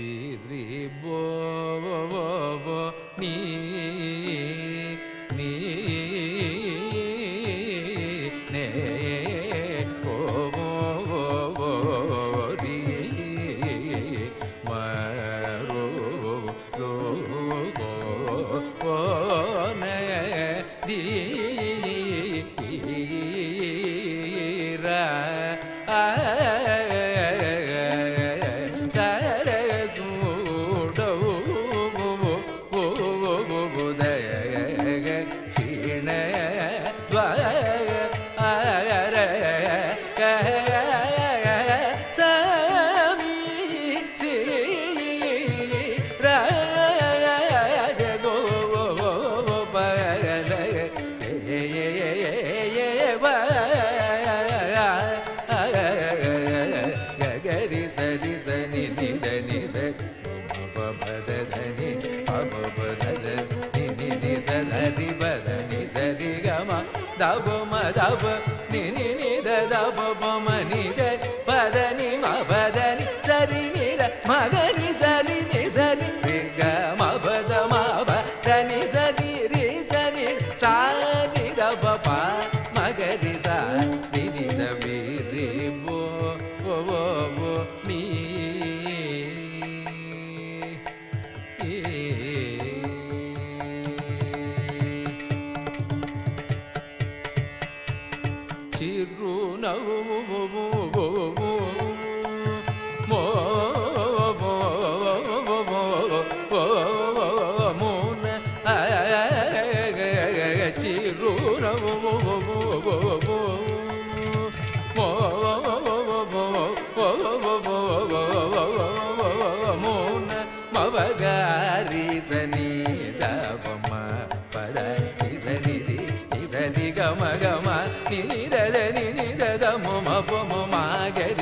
ri ri bo ददा దని దదము మపు మా గరి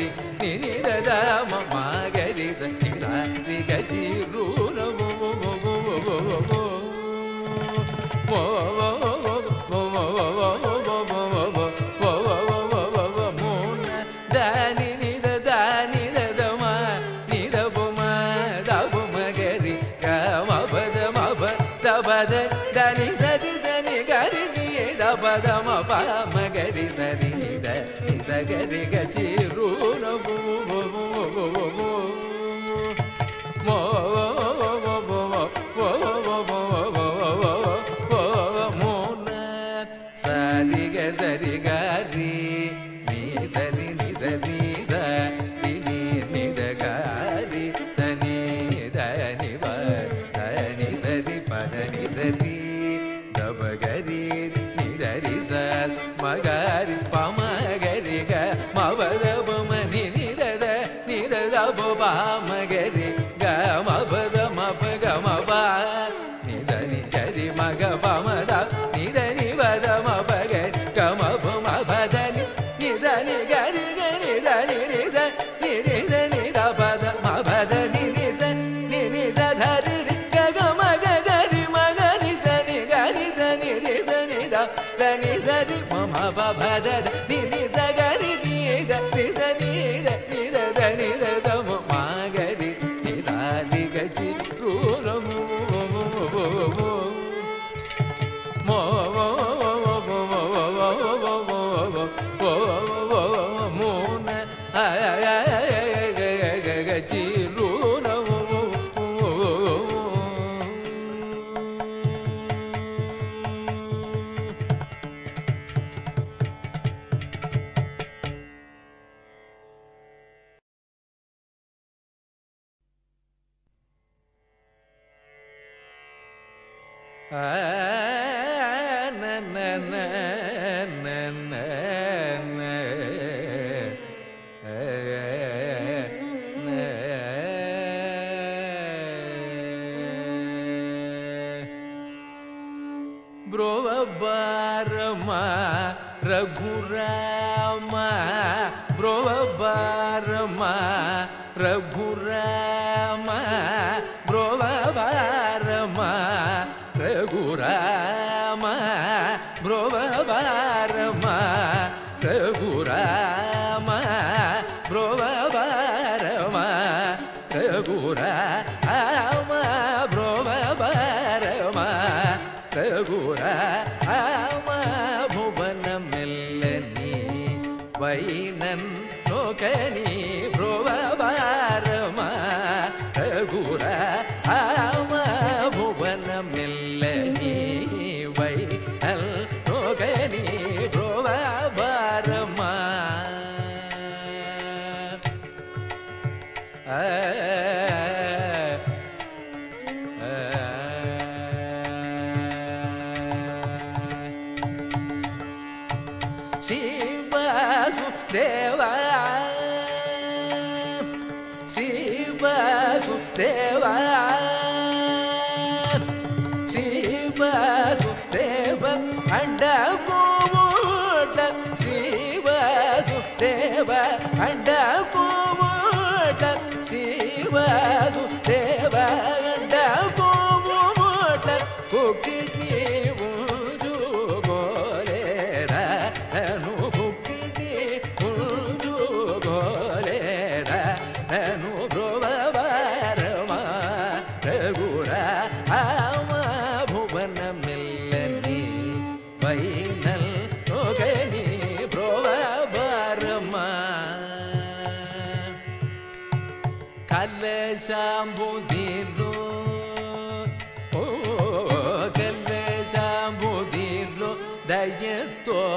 Amen.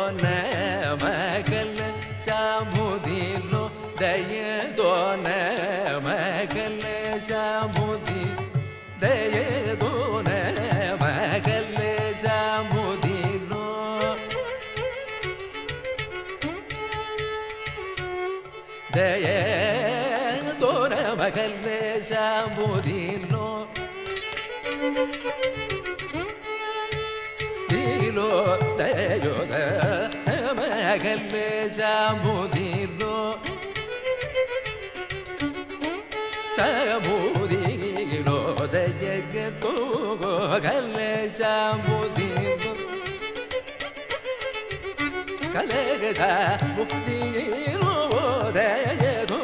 ದಯದೋನ ಮಗನ ಶಾಂಭುದಿನೋ ದಯದೋನ ಮಗನ ಶಾಂಭುದಿ ದಯದೋನ ಮಗನ ಶಾಂಭುದಿನೋ ದಯ ದೋನ ಮಗನ ಶಾಂಭುದಿನೋ ದೀಲೋ ದಯೋದ ಸಗಲೇಜಾಂಬುದಿರು ಸಬುದಿರೋ ದಯಗ ತೋಗಲೇಜಾಂಬುದಿರು ಕಲೆಗಜ ಮುಕ್ತಿರೋ ದಯಗೋ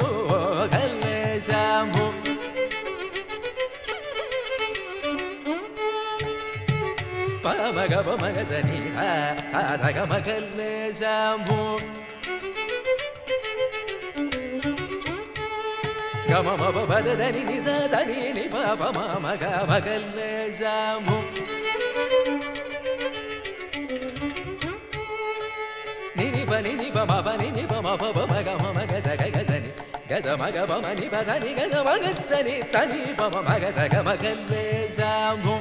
ಗಲೇಜಾಂಬು సగమగజని సగమగల్లేశాము గమమ బదని నిజదని నిపమ మగ మగల్లేశాము నిపని నిప మపని నిప మప మగ మగ జగ గజని గజ మగ మని బదని గజ మగజని తని పమ మగ జగ మగల్లేశాము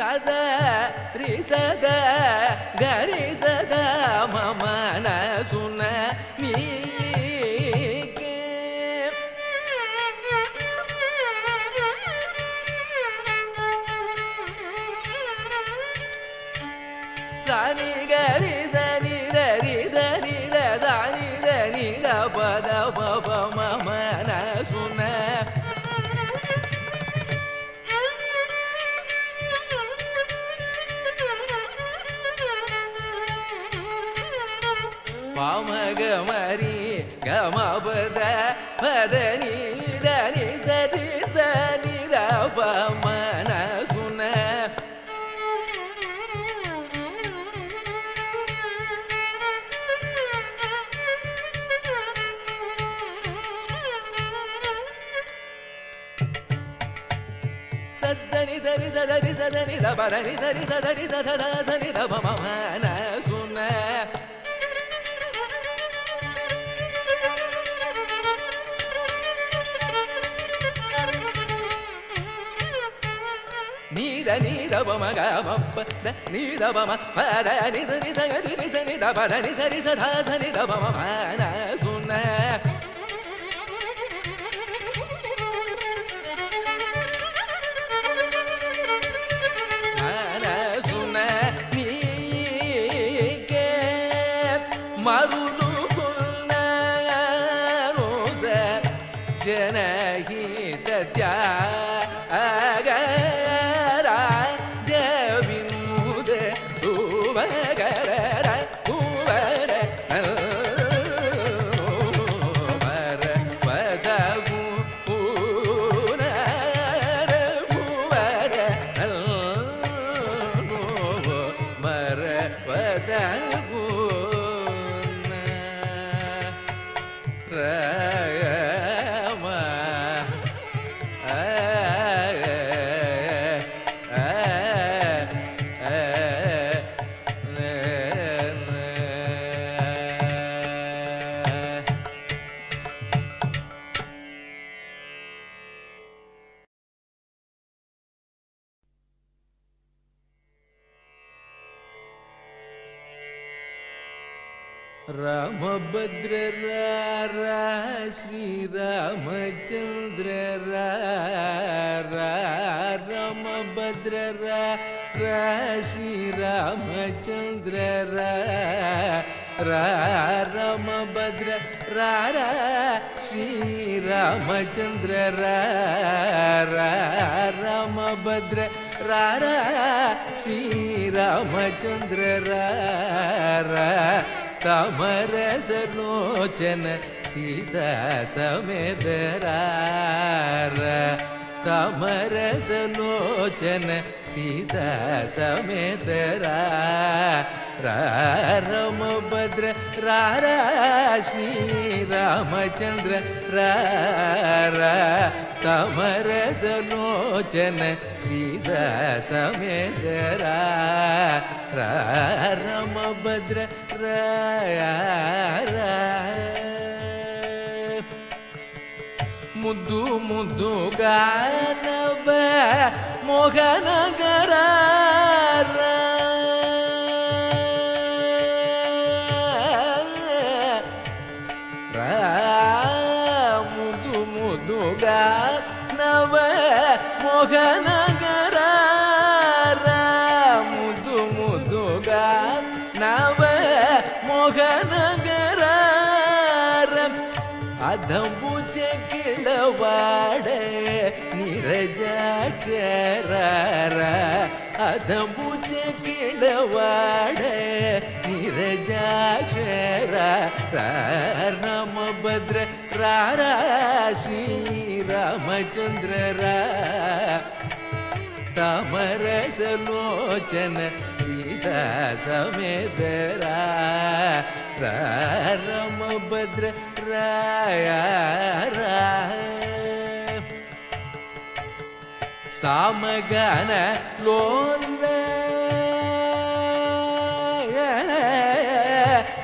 سعدا ريسدا داري سدا ని ద బ ద ని ద రి ద ద రి ద ద ద స ని ద బ మ మ న సు న నీ ద నీ ద బ మ గ మ ప ద నీ ద బ మ ప ద ని ద ని ద గ ని ద ని ద బ ద ని ద రి స ధ స ని ద బ మ మ న वचन सीता समेत कमर सलोचन सीता समेत राम भद्र रा श्री रामचंद्र रा कमर सलोचन सीता समेत राम भद्र रा ಮುದ್ದು ಮುದ್ದು ಗಾನವ ಮೋಹನಗರ अदूज किरजाशराम भद्र राशी रामचंद्र रामर सलोचन सीता समेत राम भद्र राया रा සාමගන ලෝන්ව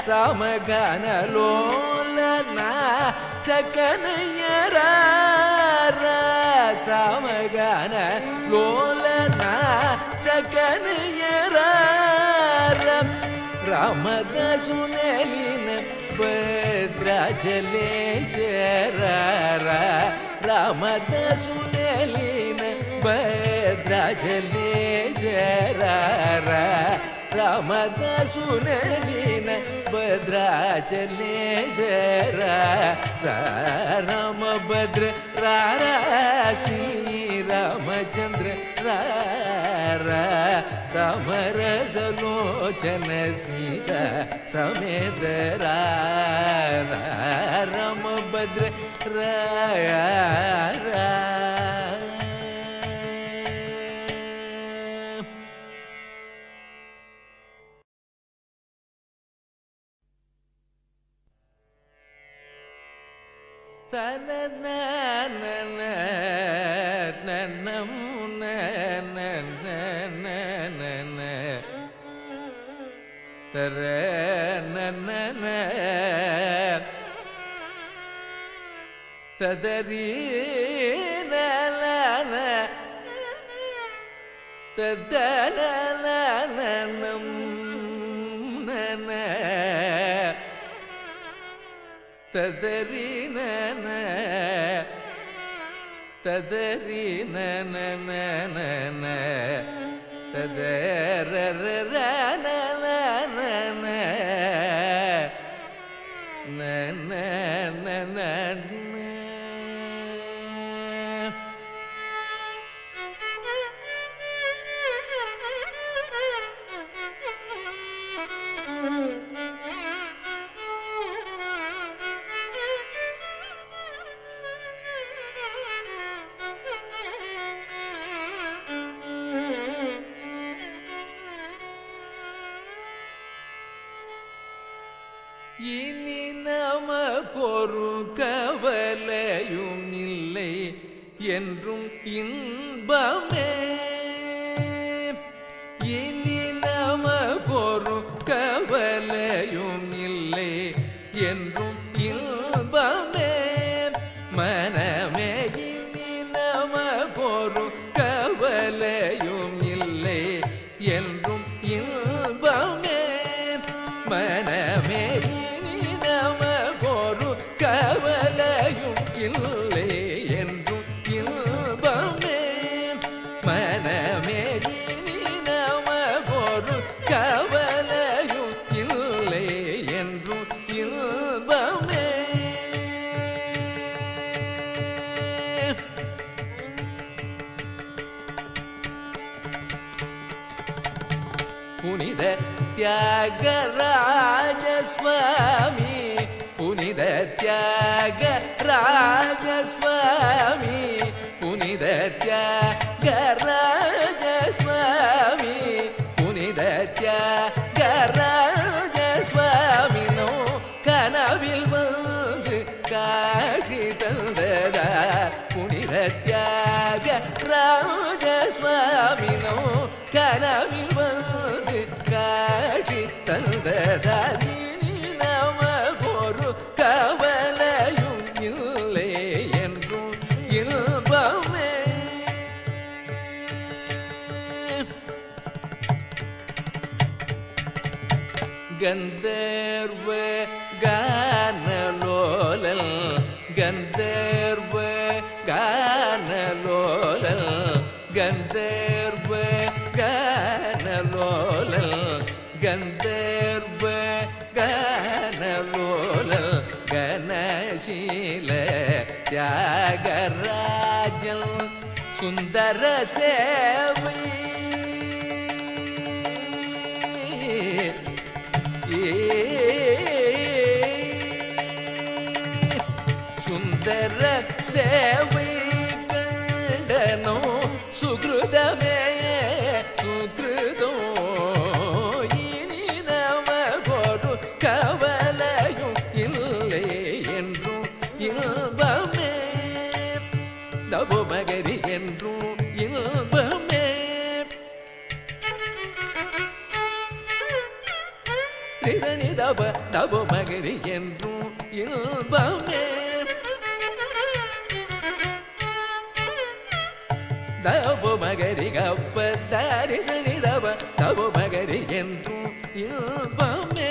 සමගන ලෝලන චකනයර සමගන ලෝලන චකනයර රමද සුනෙලින බද්‍රජලේශර රමද සුනෙලින भद्राचले शरारा रामदा सुलि न भद्राचलेशरामभद्र र श्रीरामचन्द्र रारा कमर सलोचन सीता समेतरारा रमभद्रयारा தர ததரி ததன நம் ತದರಿನ ತದರಿನ ತದರ கந்தர்வ கனலோலல் கந்தர்வ கனலோலல் கணசீல தியாகராஜல் சுந்தர சேவை இயல்பு மகிழ் என்றும் இல்பமே தபு மகரி கப்ப தரிசனி தப தபு மகரி என்றும் இல்பமே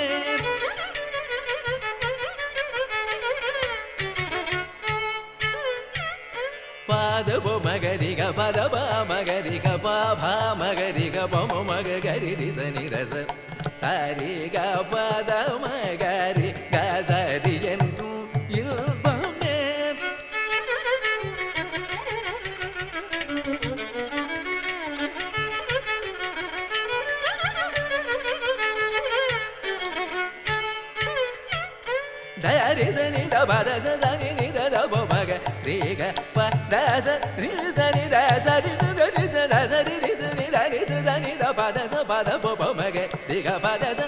పాదపు మగరిగ పదప మగరిగ పాభ మగరిగ పము మగ గరి సని రస సరిగ పదవ ಗರಿ ಗಜರಿ ಎಂದು ಇಲ್ವಮೆ ದರಿ ಧನಿ ದ ಬದ ಧನಿ ನಿ ದ ದ ಬೊ ಮಗ ರೀ ಗ ಪ ದ ಸ ರಿ ದ ನಿ ದ ಸ ರಿ ದ ದ ರಿ ದ ದ ರಿ ರಿ ದ ನಿ ದ ರಿ ದ ದ ನಿ ದ ಪ ದ ಸ ಪ ದ ಬೊ ಬೊ ಮಗ ರಿ ಗ ಪ ದ ಸ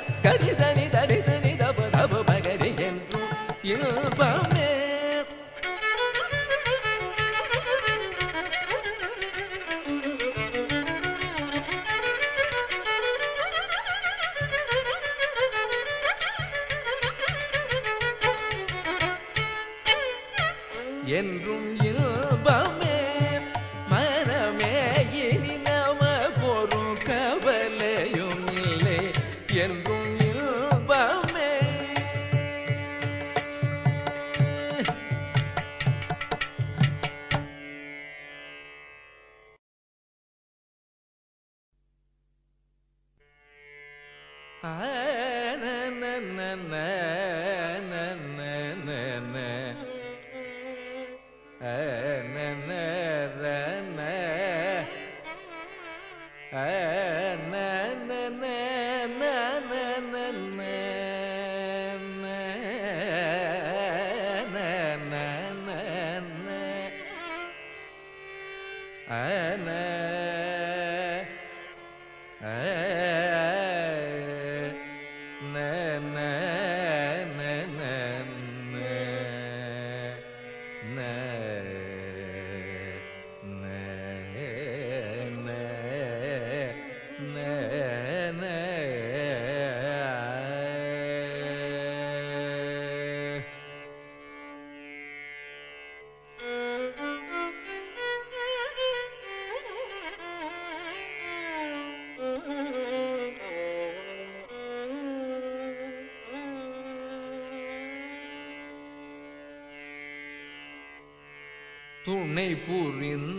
என்றும் இல்பமே புரிந்த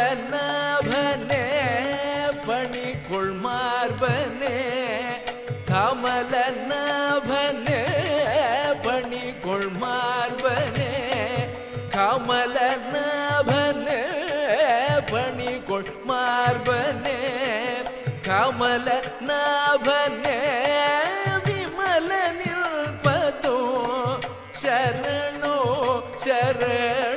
கமலநாபனே பணிக்குள் மார்பனே கமலநாபனே பணிக்குள் மார்பனே கமலநாபனே பணிக்குள் மார்பனே கமலநாபனே விமல நிற்பதோ சரணோ சரண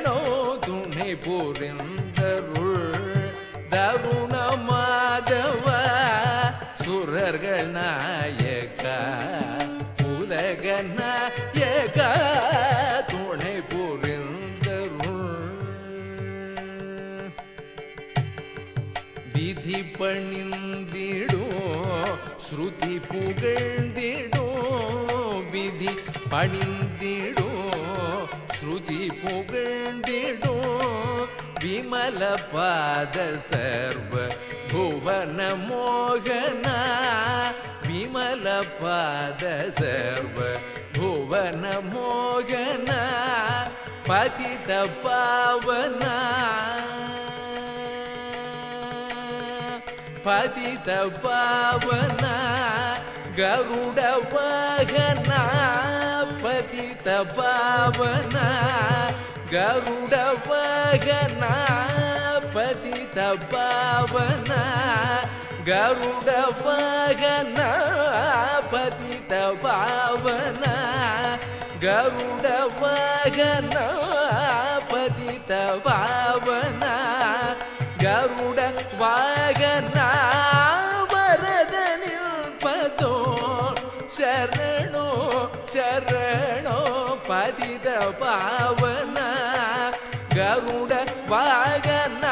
ஸ்ருதி விதி பணிந்திடோ ஸ்ருதி புகழ்ந்திடோ விமல பாத சர்வ புவன மோகனா விமல பாத சர்வ புவன மோகனா பதித பாவனா. பதித பாவனா. கருட வாகனா பதித பாவனா கருட வாகனா பதித பாவனா கருட வாகனா பதித பாவனா கருட வாகனா பதித பாவனா கருட வாகனா ശരണോ ശരണോ പതിത പാവന ഗരുഡ വാഗന.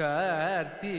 कार्ति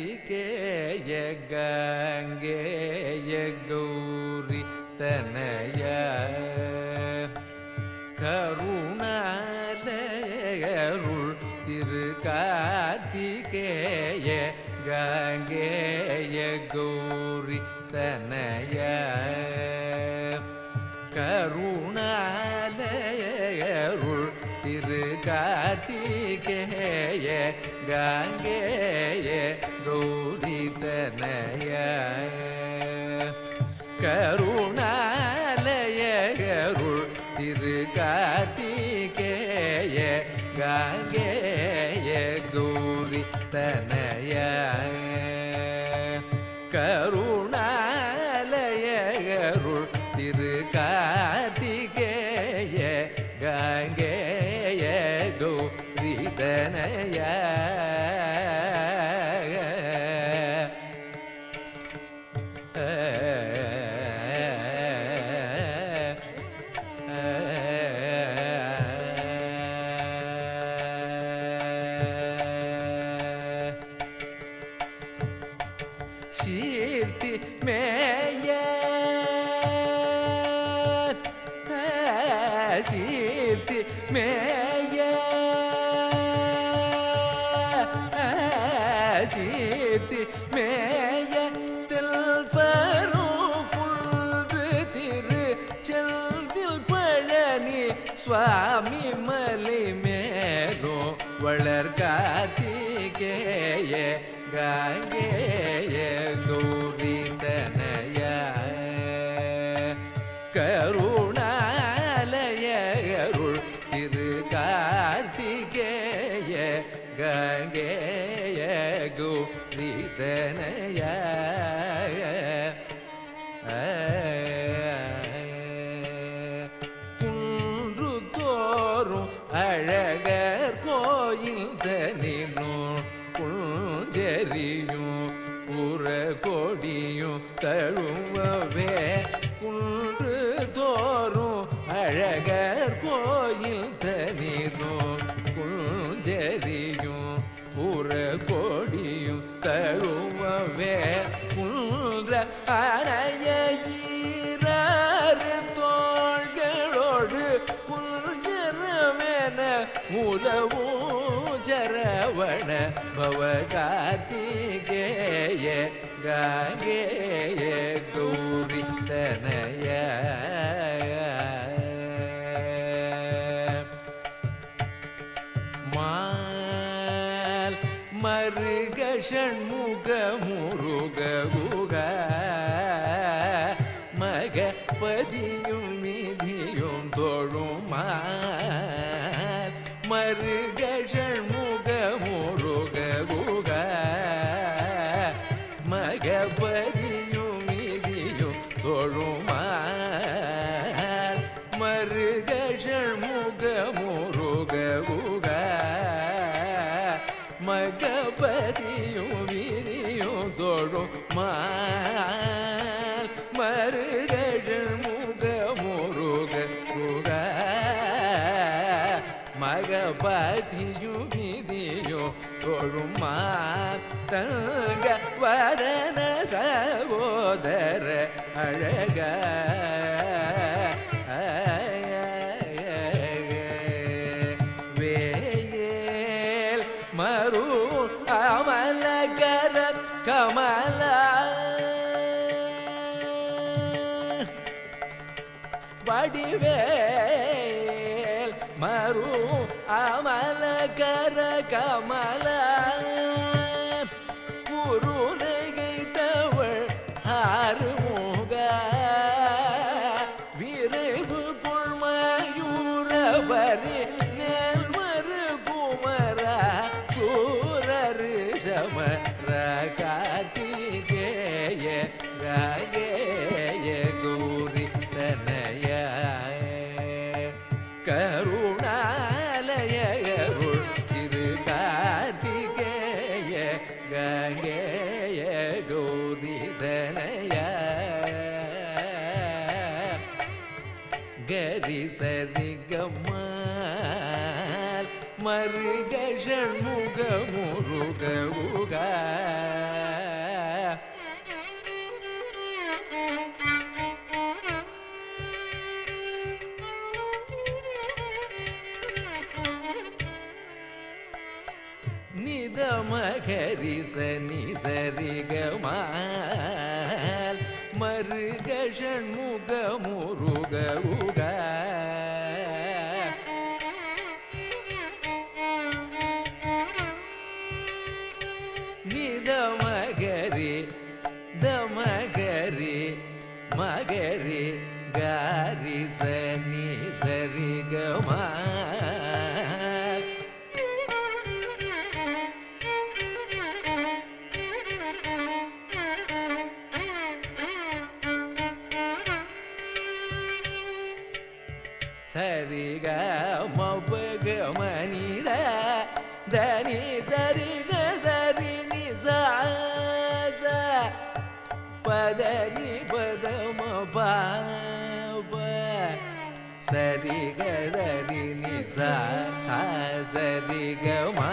स्वामी मली मेरो वलर का गंगे ये गो ga சகோதர அழகா ಸನಿ ಸರಿ ಗಮಾ रि ग रि नि सा सा रि ग मा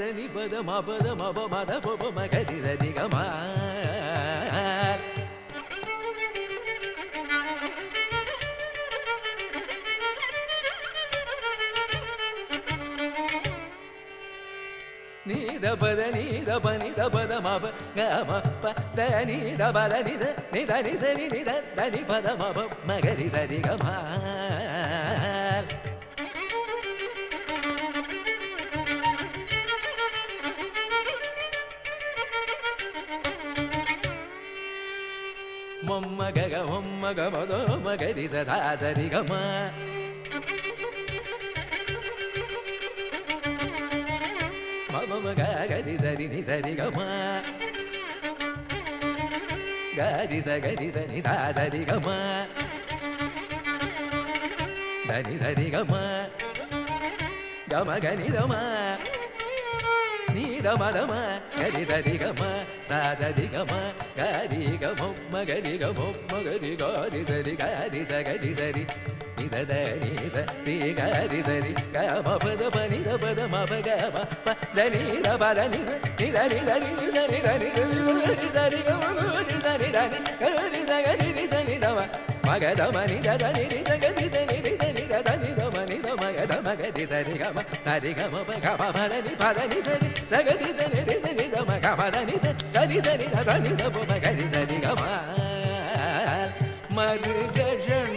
గదని పద మపద మప మద పప మగది రది గమా నీద పద నీద ప నిద పద మప గమ ప ద నీద పద నిద నిద నిద నిద దని పద మప మగది సరి గమా ma ga ma do ma ga di sa sa sa di ga ma ma ma ma ga ga di sa di ni sa di ga ma ga di sa ga di sa ni sa sa di ga ma da ni sa di ga ma ga ma ga ni do ma గమ గరి దరి గమ సాదరి గమ గరి గమొమ్మ గరి గమొమ్మ గరి గారి సరి గారి సగరి సరి నిదరి సరి గారి మగద మని దద నిరి దగ నిద నిరి ద నిద ద నిద మని గమ సరి సరి సగది ద నిరి ద నిద సరి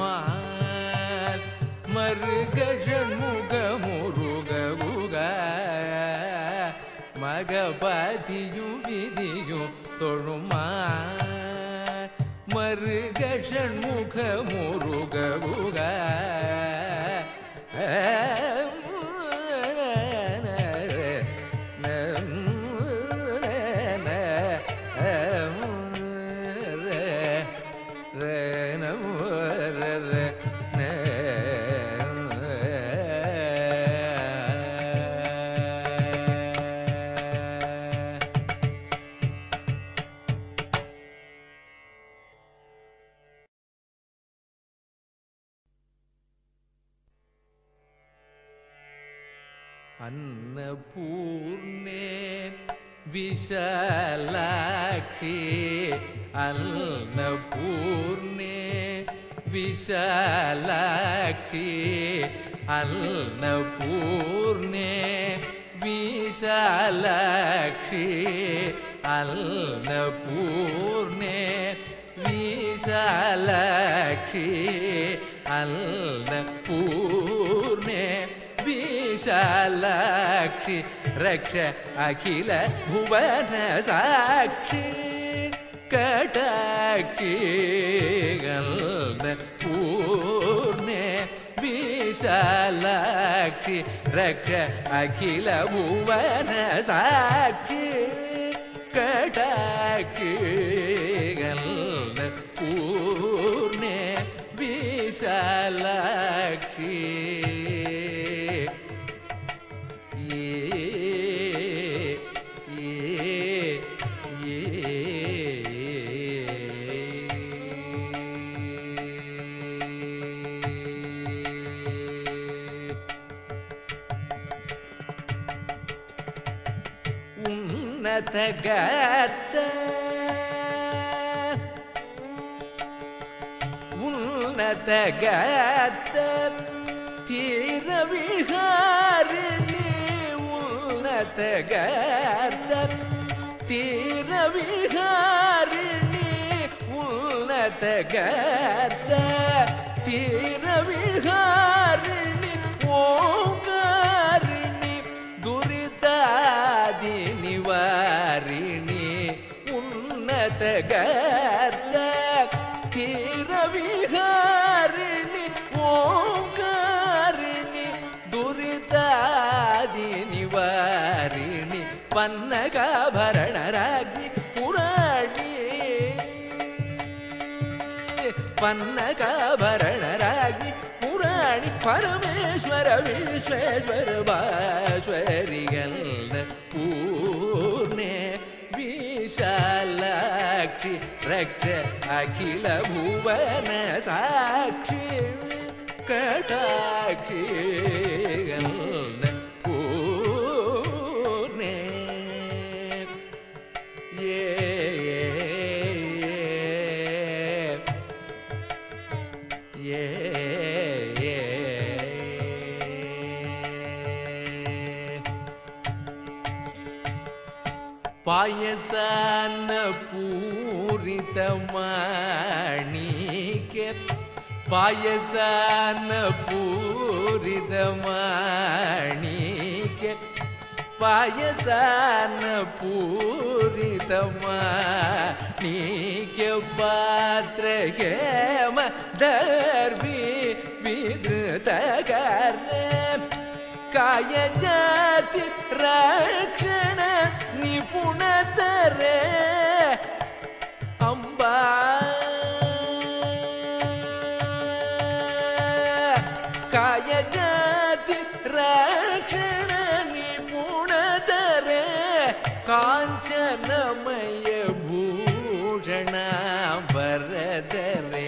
மால் மருக ஷண்முக மகபதியும் விதியும் தொழுமா மருக ஷண்முக साक्षि, रक्ष, अखिल, भुवन साक्षि कटाक्षिगल पूर्णे, विशालाक्षि, रक्ष, अखिल, भुवन साक्षि कटाक्षिगल पूर्णे विशाला உன்னதகத்த உன்னதகத்த தீரவிகாரிணி உன்னதகத்த தீரவிகாரிணி உன்னதகத்த தீரவிகாரி गत तीरविहारिणि ओङ्कारिणि दुरितादिनिवारिणि पन्नगाभरणराज्ञि पुराणि। पन्नगाभरणराज्ञि पुराणि परमेश्वर विश्वेश्वर भाश्वरिगल् साक्षी रक्ष अखिल भुवन साक्षी कटाक्षी ಪಾಯಸನ ಪೂರಿದ ಮಾಣಿಕೆ ಪಾಯಸನ ಪೂರಿದ ಮಾಣಿಕೆ ಪಾತ್ರೆಗೆ ದರ್ಬಿ ವಿದೃತಗಾರ ಕಾಯ ಜಾತಿ ರಕ್ಷಣ ನಿಪುಣತರೇ ಬರದರೆ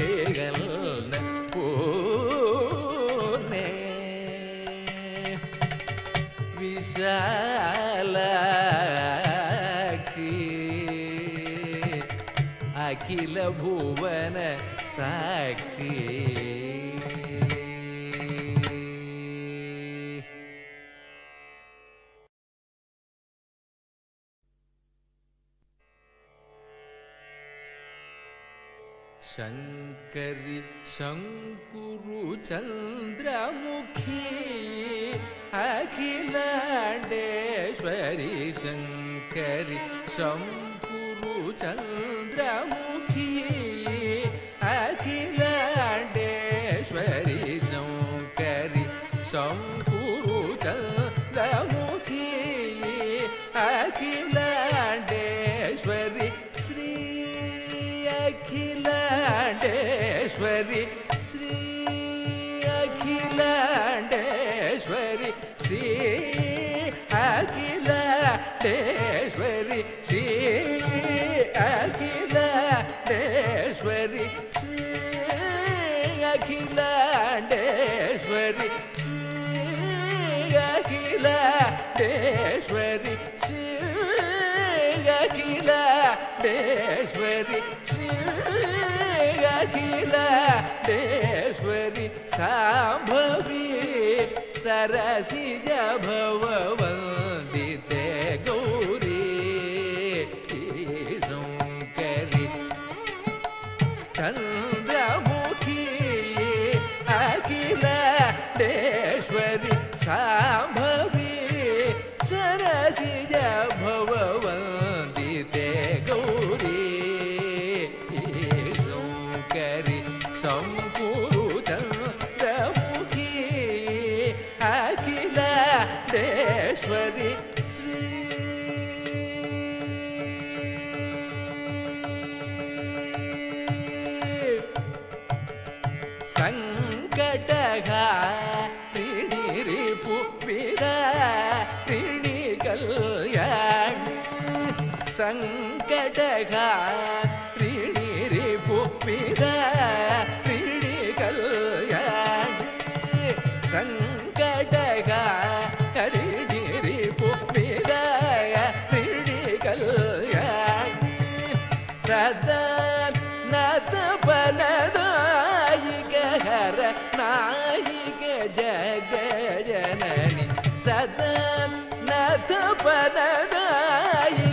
साक्षी शङ्करि शङ्कुरुचन्द्रमुखी अखिलाण्डेश्वरि शङ्करि सरसि ज भव ತ್ರಿಣಿರಿ ಭೂಮಿದ ತ್ರಿಣಿಗಲ್ ಸಂಕಟಗ ಹರಿಣಿರಿ ಭೂಮಿದ ತ್ರಿಣಿಗಲ್ ಸದಾ ನತ ಬಲದಾಯಿಗ ಹರ ನಾಯಿಗ ಜಗ ಜನನಿ ಸದಾ ನತ ಬಲದಾಯಿ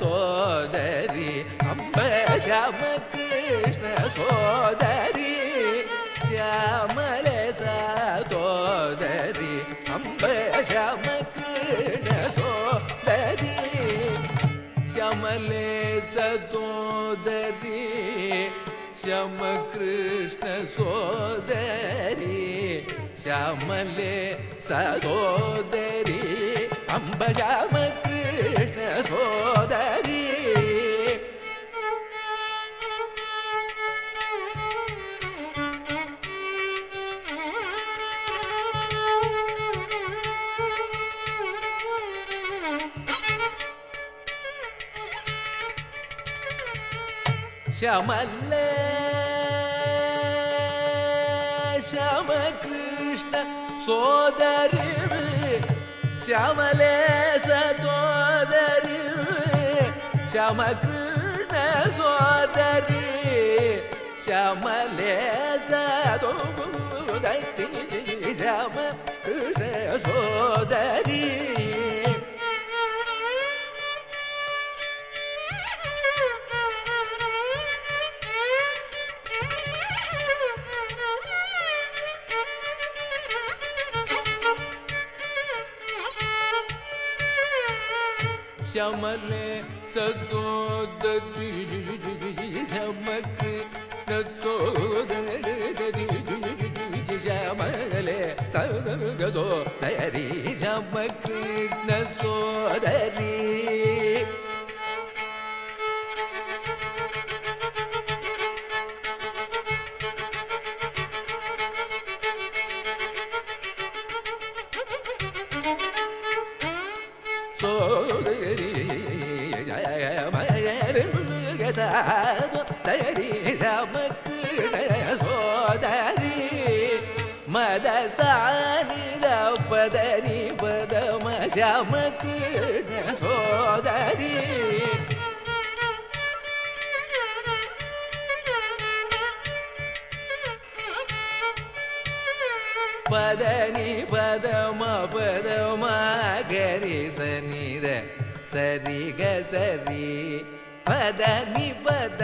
சோதரி அம்ப சம கிருஷ்ண சோதரி ശ്യാമലെ സോദരി അമ്പ ശ്യാമ കൃഷ്ണ സോദരി ശ്യാമലെ സോദരി ശ്യാമ കൃഷ്ണ സോദരി ശ്യാമലെ സോദരി അമ്പ Shyama സോദരി ശമല്ല ശമകൃഷ്ണ സോദരി Shama Shyamalesa Dodari Shyamakrna Dodari Shyamalesa Dodari Shyamakrna Dodari समले सतोदति समक नचोदरि समले सदो दरि समकृष्ण सोदरी पदमा पदमा సరి గ సరి పద ని పద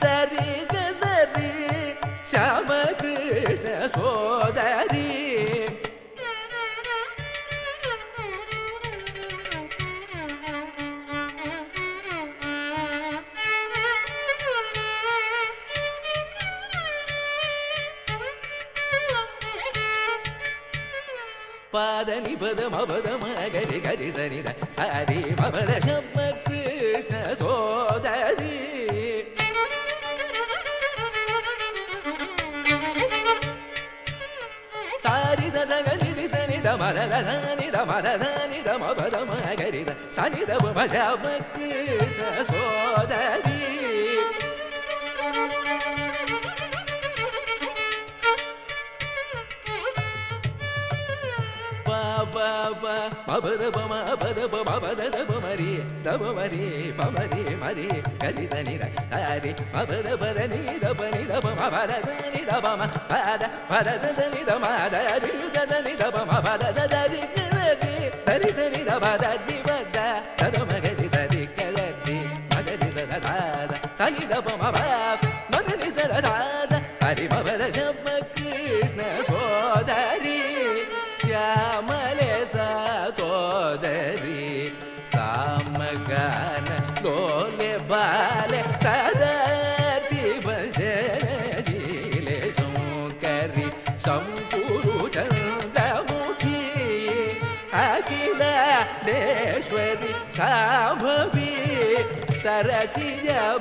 సరి గ సరి శ్యామ కృష్ణ సోదరి ನಿ ಪದ ಮದ ಮ ಗರಿ ಗರಿ ಸರಿ ಸರಿ ಮದ ಶಮ ಕೃಷ್ಣ ಸೋದರಿ ಸಾರಿ ದ ಗರಿ ರಿ ಸನಿ ದ ಮದ ದ ನಿ ದ ಮದ ದ ನಿ ದ ಮ ಪದ ಮ ಗರಿ ದ ಸನಿ ದ ಮ ಶಮ ಕೃಷ್ಣ ಸೋದರಿ பா மபத பம பத பம பத தப மரி தப மரி பமரி மரி கரி சனி ர ஹரி மபத பத நீ தப நீ தப ம பத சனி தப ம பத பத சனி த ம த ரி சனி தப ம பத சரி கரி சரி சரி த பத தி பத தத ம கரி சரி கரி மகரி சத தாத சனி தப ம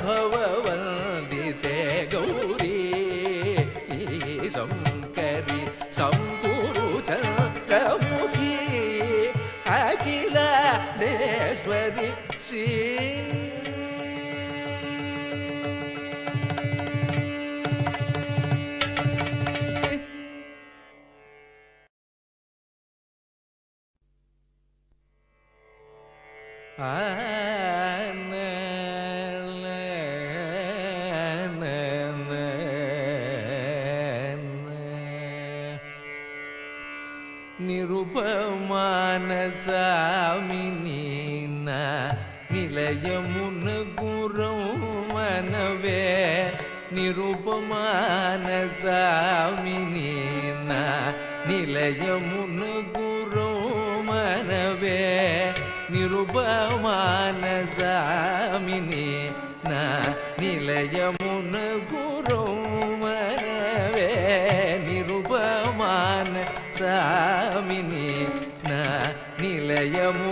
ಭವವಂದಿತೆ ಗೌರಿ ಶಂಕರಿ ಶಂಕುರು ಚಂದ್ರಮುಖಿ ಅಖಿಲೇಶ್ವರಿ ಶ್ರೀ నిరుపమానసామినీన నిలయమున గురం మనవే నిరుపమానసామినీన నిలయమున గురం మనవే నిరుపమానసామిని నా నిలయమున గురం మనవే నిరుపమాన సామిని నా llamo.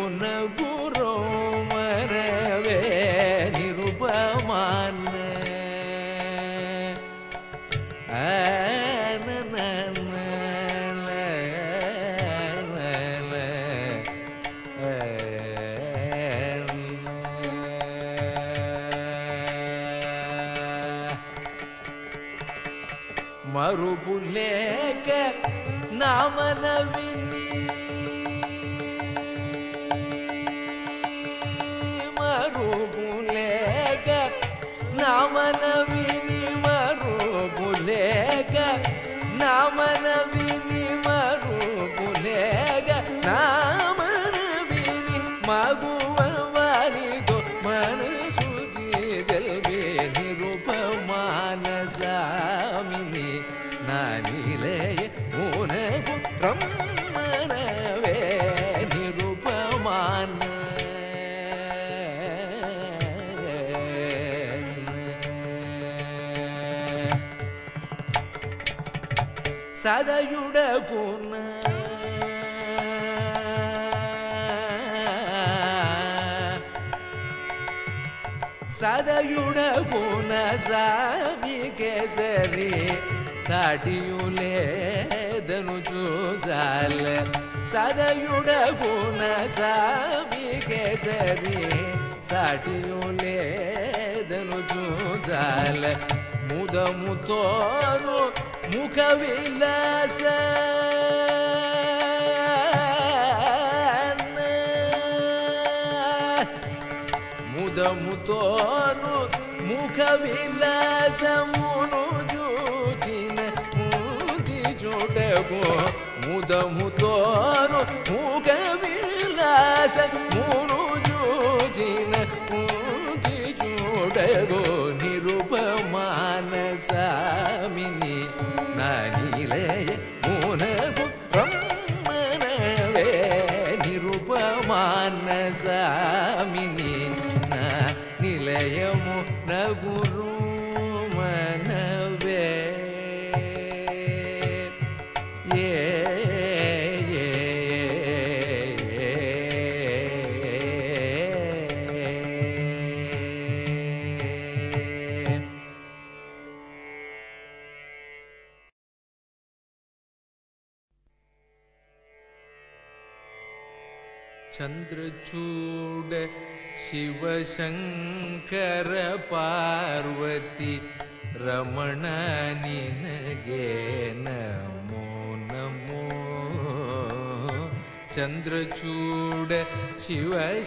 गुण सदयुण गुण सामी केसरी साठियुले धनुजू झाल. सदयुण गुण सामी केसरी साठियुले धनुजू झाल. मुद मुतोनु mukavvila sen Muda mutonut mukavvila zamunu jucine mudi jodebo Muda mutonut mukavvila zamunu jucine mudi jodebo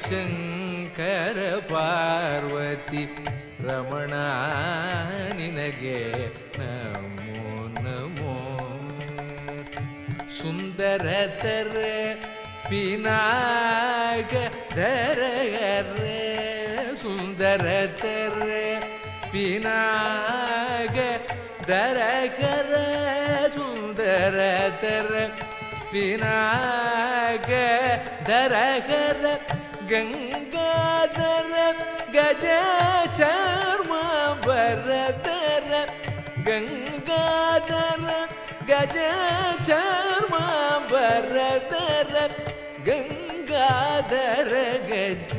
Shivashankara Parvati Ramana ನಿನಗೆ ನಮೋ ನಮೋ ಸುಂದರತರ ಪಿನಾಗ ದರಗರ ಸುಂದರತರ ಪಿನಾಗ ದರಗರ ಸುಂದರತರ ಪಿನಾಗ ದರಗರ ಗಂಗಾಧರ ಗಜ ಚರ್ಮ ಬರದರ ಗಂಗಾಧರ ಗಜ ಚರ್ಮ ಬರದರ ಗಂಗಾಧರ ಗಜ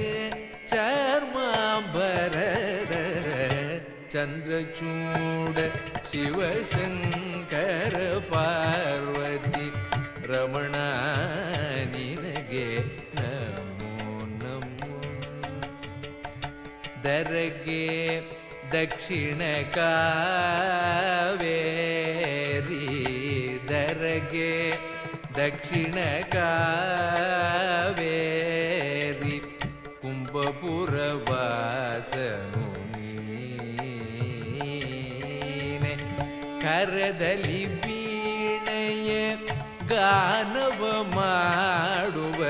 ಚರ್ಮ ಬರದರ ಚಂದ್ರಚೂಡ ಶಿವಶಂಕರ ಪಾರ್ವತಿ ರಮಣ ನಿನಗೆ ದರಗೆ ದಕ್ಷಿಣ ಕಾವೇರಿ ದರಗೆ ದಕ್ಷಿಣ ಕಾವೇರಿ ಕುಂಭಪುರವಾಸನು ನೀನೆ ಕರದಲ್ಲಿ ವೀಣೆಯ ಗಾನವ ಮಾಡುವ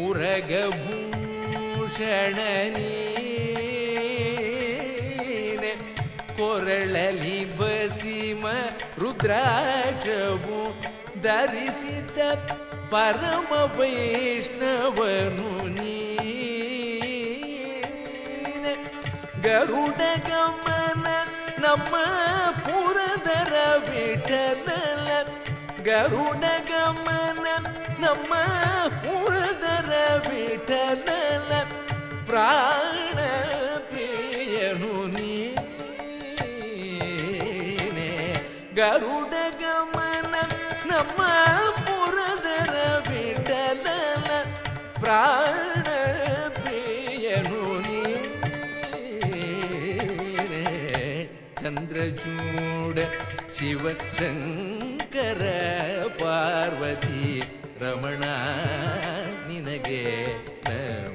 ಉರಗಭೂಷಣ ಕೊರಳಲಿ ಬಸಿಮ ರುದ್ರಾಕ್ಷವು ಧರಿಸಿದ ಪರಮ ವೈಷ್ಣವನು ನೀನೆ ಗರುಡ ಗಮನ ನಮ್ಮ ಪುರದರ ವಿಠಲ ಗರುಡ ಗಮನ ನಮ್ಮ ಪುರದರ ವಿಠಲ ಪ್ರಾಣ ಪ್ರಿಯನು ನೀನೆ ಗರುಡ ಗಮನ ನಮ್ಮ ಪುರದರ ವಿಠಲ ಪ್ರಾಣ ಪ್ರಿಯನು ನೀನೆ ಚಂದ್ರಚೂಡ ಶಿವ ಶಂಕರ ಪಾರ್ವತಿ ರಮಣ ನಿನಗೆ ನಮೋ ನಮೋ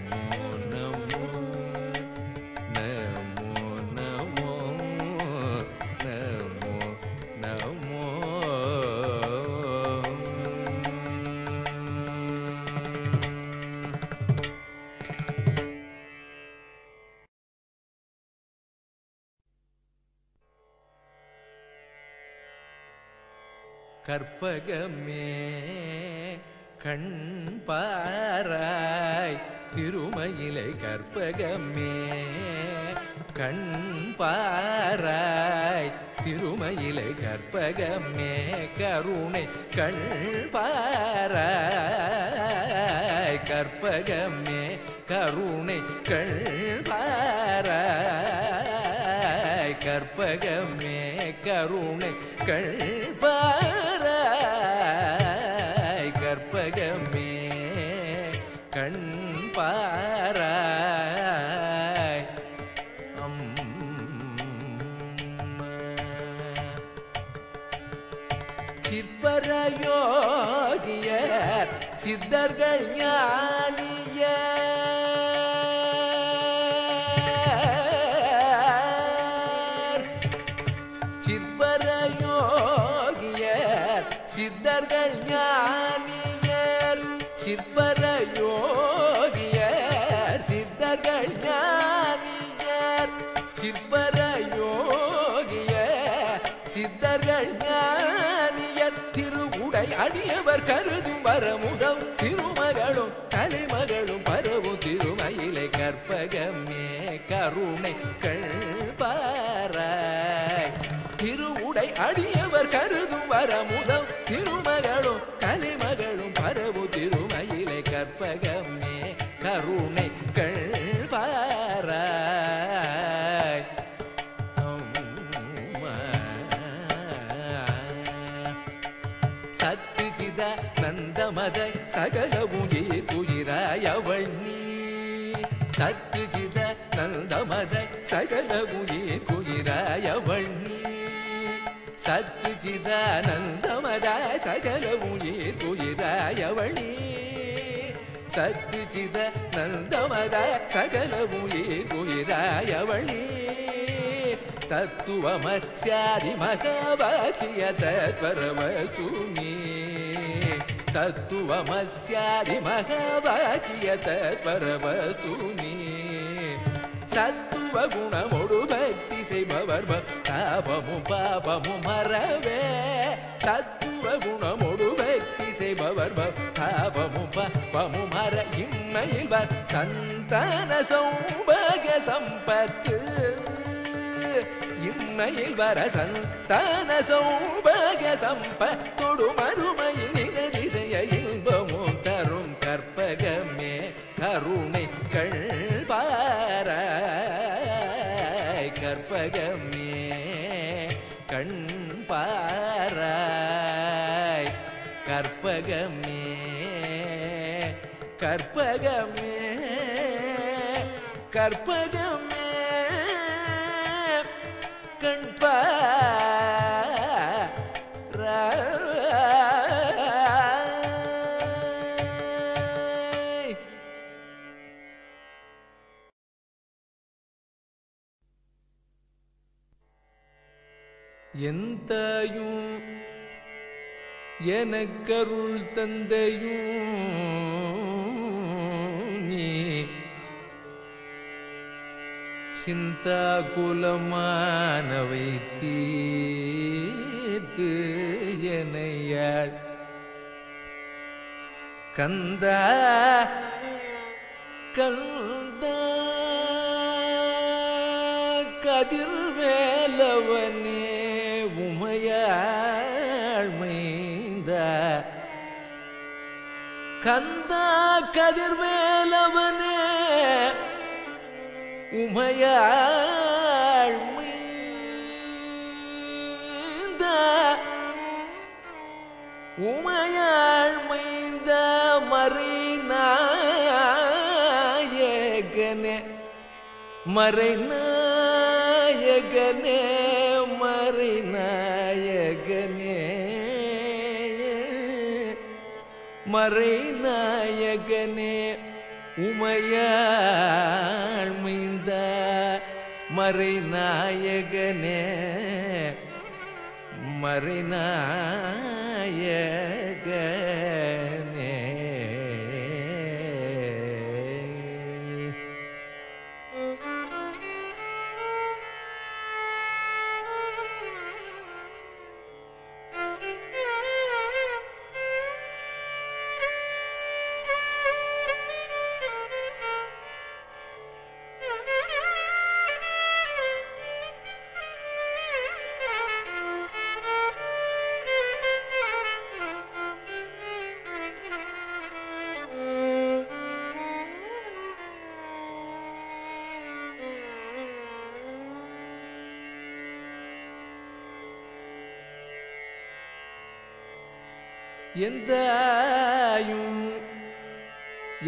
கற்பகமே கண் பாராய் திருமயிலை கற்பகமே கண் பாராய் திருமயிலை கற்பகமே கருணை கண் பாராய் கற்பகமே கருணை கண் பாராய் கற்பகமே கருணை கண் பாராய் ஞானிய. சிற்பரயோகியர் சித்தர்கள் ஞானியர். சிற்பரயோகியர் சித்தர்கள் ஞானியர். சிற்பரயோகியர் சித்தர்கள் ஞானியர். திருவுடை அடியவர் கருதும் வரமுதம். திருமகளும் தலைமகளும் பரவும் திருமயிலை கற்பகமே கருணை கள்பாராய். திருவுடை அடியவர் கருதும் வரமுதம் திருமகளும் கலைமகளும் பரவு திருமயிலை கற்பகமே கருணை கள்பாராய். சத்துஜித நந்தமத சகல ಸಕಲ ಉಯಿ ಕುಯಿರಾಯವಣ್ಣಿ ಸದ್ಚಿದಾನಂದಮದ ಸಕಲ ಉಯಿ ಕುಯಿರಾಯವಣಿ ಸದ್ಚಿದ ನಂದಮದ ಸಕಲ ಉಯಿ ಕುಯಿರಾಯವಣಿ ತತ್ವಮತ್ಸ್ಯಾದಿ ಮಹಾವಾಕ್ಯ ತತ್ಪರವಸು ನೀ तत्त्वमस्यादिमहवाक्य तत्परवतु मे சத்துவ குணமொடு பக்தி செய்பவர் தாபமும் பாபமும் மறவே. தத்துவ குணமொடு பக்தி செய்பவர் தாபமும் பாபமும் மற இம்மையில் வர் சந்தான சௌபாகிய சம்பத்து. இம்மையில் வர சந்தான சௌபாகிய சம்பத்தொடு மறுமையில் நிலதி கற்பகமே கற்பகமே கண்ப பாராய் எனக்கருள் தந்தையும் சிந்தா குலமானவை தீர்த்து எனையாள் கந்தா கந்தா கதிர்வேலவனே உமையாள் மைந்தா கந்தா கதிர்வேலவனே உமையாள் மைந்த உமையாள் மைந்த மறைநாயகனே மறைநாயகனே மறைநாயகனே. மறைநாயகனே உமையாள் மீந்த மறைநாயகனே மறைநாய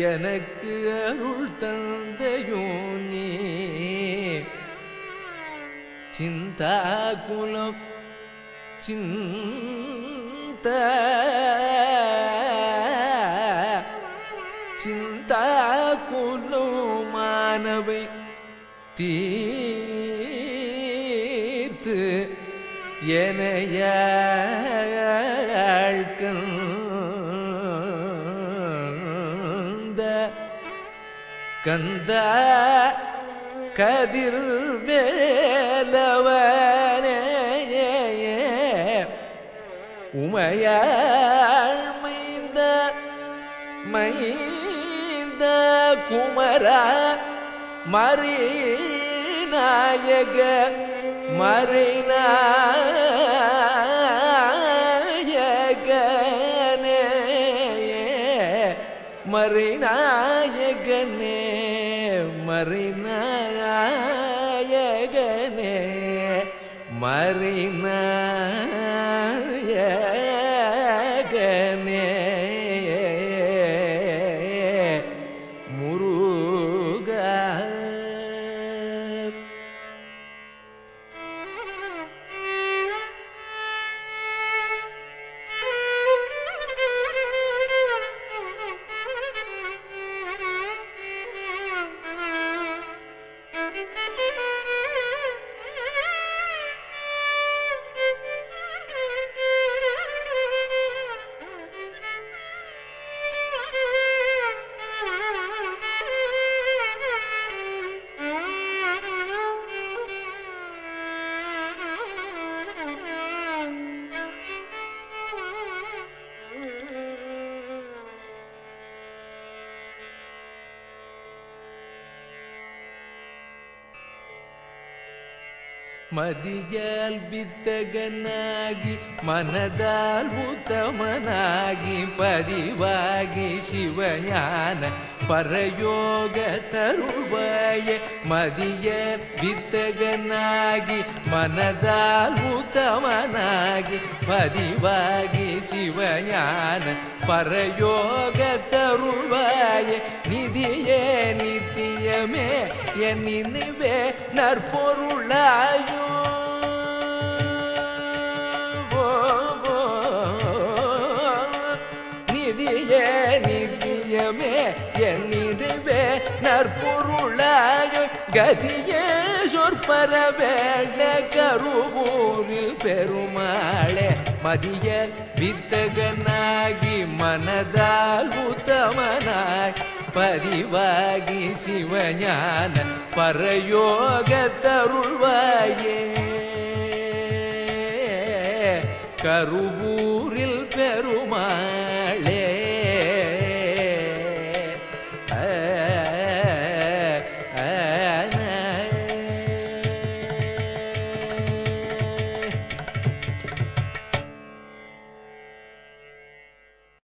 எனக்கு அருள் தந்தையோ நீ. சிந்தா குலம் சிந்த சிந்தா குலமானவை தீர்த்து எனையாழ்கந்த கந்த கதிர் வேலவனே உமையாள் மைந்த மைந்த குமரா மறிநாயக மறைநாயகனே. மறைநாயகனே மறைநாயகனே மறைநாயகனே. மதியால் வித்தகனாகி மனதால் உத்தமனாகி பதிவாகி சிவஞான பரயோக தருவாய மதியர் வித்தகனாகி மனதால் உத்தமனாகி பதிவாகி சிவஞான பரயோக தருவாய நிதியே நித்தியமே என் நினைவே நற்பொருளாயோ நிதியமே நற்பொருளாய கதியே சொற்பர வேண்ட கருவூரில் பெருமாளே மதிய வித்தகனாகி மனதால் உத்தமனாய் பதிவாகி சிவஞான பரயோக தருள்வாயே. கருவூரில்